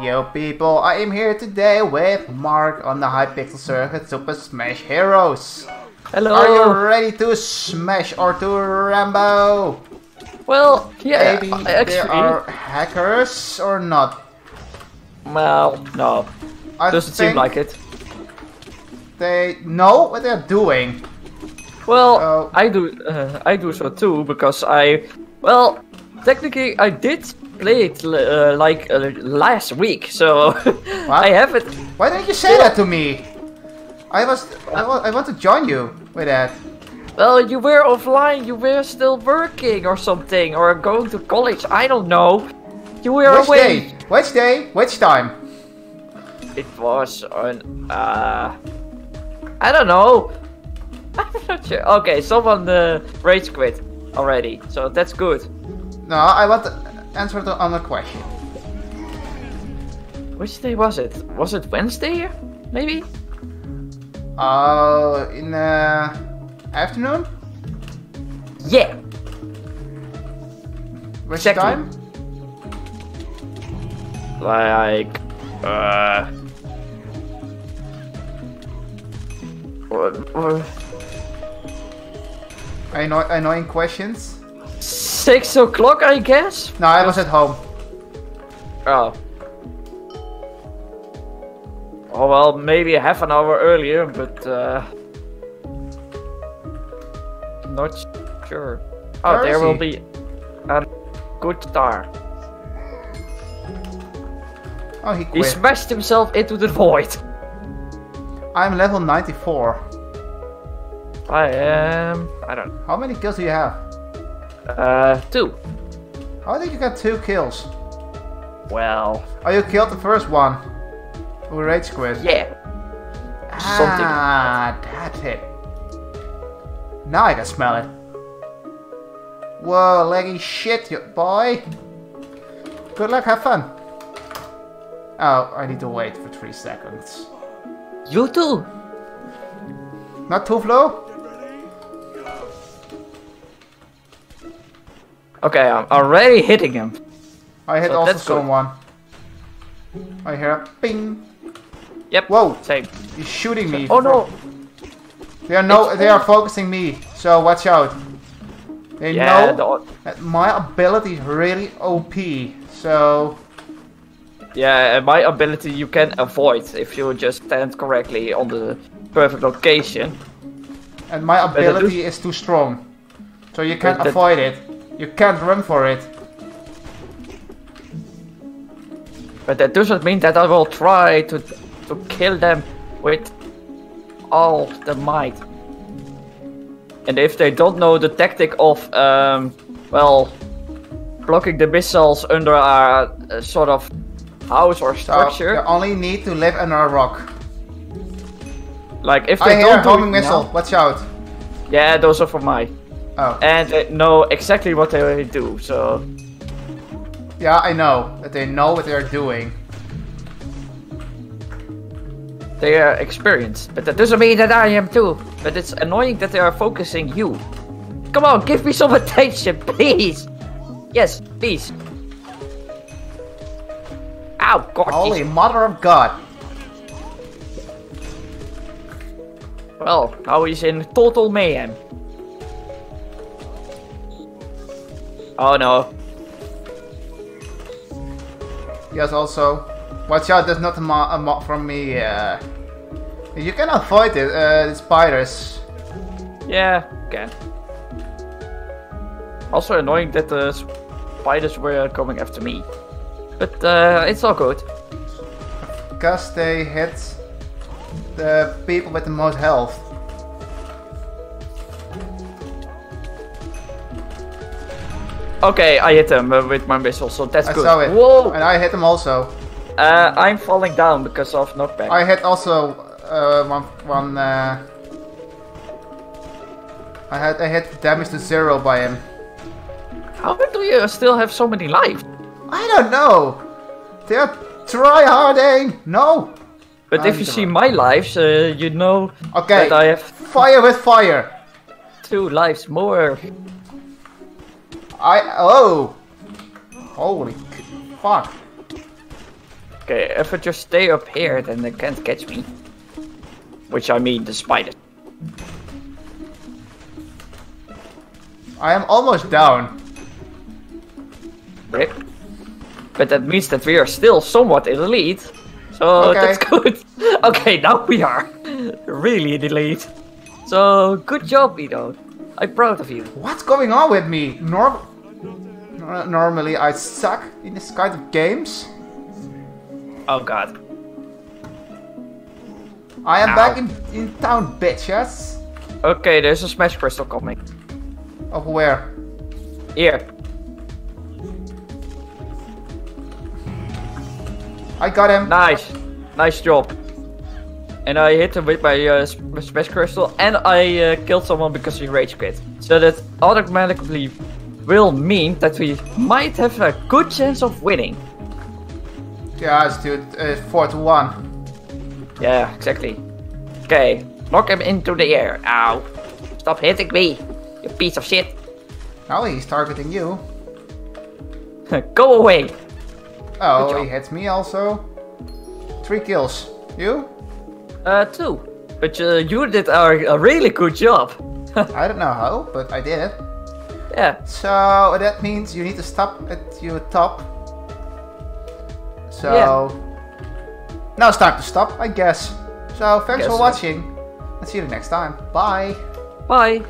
Yo people, I am here today with Mark on the Hypixel circuit Super Smash Heroes. Hello. Are you ready to smash or to Rambo? Well, yeah, Maybe actually. there are hackers or not. Well, no, I doesn't seem like it. They know what they're doing. Well, Oh. I do, uh, I do so too because I, well, technically I did play it uh, like uh, last week, so I have it. Why didn't you say that to me? I was, I I want to join you with that. Well, you were offline, you were still working or something, or going to college. I don't know. You were Which away. day? Which day? Which time? It was on, uh, I don't know. I'm not sure. Okay, someone uh, rage quit already, so that's good. No, I want to answer to on a question. Which day was it? Was it Wednesday? Maybe? Uh, in the afternoon? Yeah. Which Exactly. time? Like, uh. What, what, Anno- annoying questions? Six o'clock, I guess? No, I was at home. Oh. Oh, well, maybe half an hour earlier, but, uh. Not sure. Oh, Where there will be a good star. Oh, he He smashed himself into the void. I'm level 94. I am. I don't. Know. How many kills do you have? Uh, two. How did you get two kills? Well, Oh, you killed the first one. Who rage quit? yeah. Something. Ah, that's it. Now I can smell it. Whoa, leggy shit, you boy. Good luck, have fun. Oh, I need to wait for three seconds. You too. Not too slow? Okay, I'm already hitting him. I hit So also that's good. someone. I hear a ping. Yep. Whoa, Same. he's shooting me. Oh no. They are no, It's they are focusing me. So watch out. They Yeah. know that my ability is really OP. So yeah. My ability you can avoid if you just stand correctly on the perfect location. and my ability is too strong. So you can't avoid it. You can't run for it. But that doesn't mean that I will try to to kill them with all the might. And if they don't know the tactic of, um, well, blocking the missiles under a, a sort of house or So structure, you only need to live under a rock. like if they hear don't a do homing missile. now- Watch out. yeah, those are for my, Oh. and they know exactly what they do. So Yeah, I know that they know what they're doing. they are experienced, but that doesn't mean that I am too. But it's annoying that they are focusing you. Come on, give me some attention, please. Yes, please. Ow, God. Holy mother of God. Well, now he's in total mayhem. Oh no. Yes, also. Watch out, there's not a mob, a mob from me. Uh, you can avoid it, uh, the spiders. Yeah, can. Also annoying that the spiders were coming after me. But uh, it's all good. Because they hit the people with the most health. Okay, I hit them uh, with my missile, so that's I good. saw it. Whoa! And I hit them also. Uh, I'm falling down because of knockback. I hit also uh, one one. Uh, I had I hit damage to zero by him. How do you still have so many lives? I don't know. They're try harding. No. But if I'm you see my lives, uh, you know Okay. that I have Fire with fire. two lives more. I oh. Holy fuck. Okay, if I just stay up here, then they can't catch me. Which I mean despite it. I am almost down. Rip. But that means that we are still somewhat in the lead. So Okay. that's good. okay, now we are really in the lead. So good job, Ido. I'm proud of you. What's going on with me? Norm Nor- normally I suck in this kind of games. Oh god. I am Ow. back in, in town, bitches. Okay, there's a smash crystal coming. Of where? Here. I got him. Nice. Nice job. And I hit him with my uh, smash crystal and I uh, killed someone because he rage quit. So that automatically will mean that we might have a good chance of winning. Yeah, let's do uh, 4 to 1. Yeah, exactly. Okay, knock him into the air. Ow. Stop hitting me, you piece of shit. Now he's targeting you. Go away. Oh, he hits me also. Three kills. You? Uh, two. But uh, you did a, a really good job. I don't know how, but I did it. Yeah. So that means you need to stop at your top. So now it's time to stop, I guess. So thanks Guess for so. watching. And see you next time. Bye. Bye.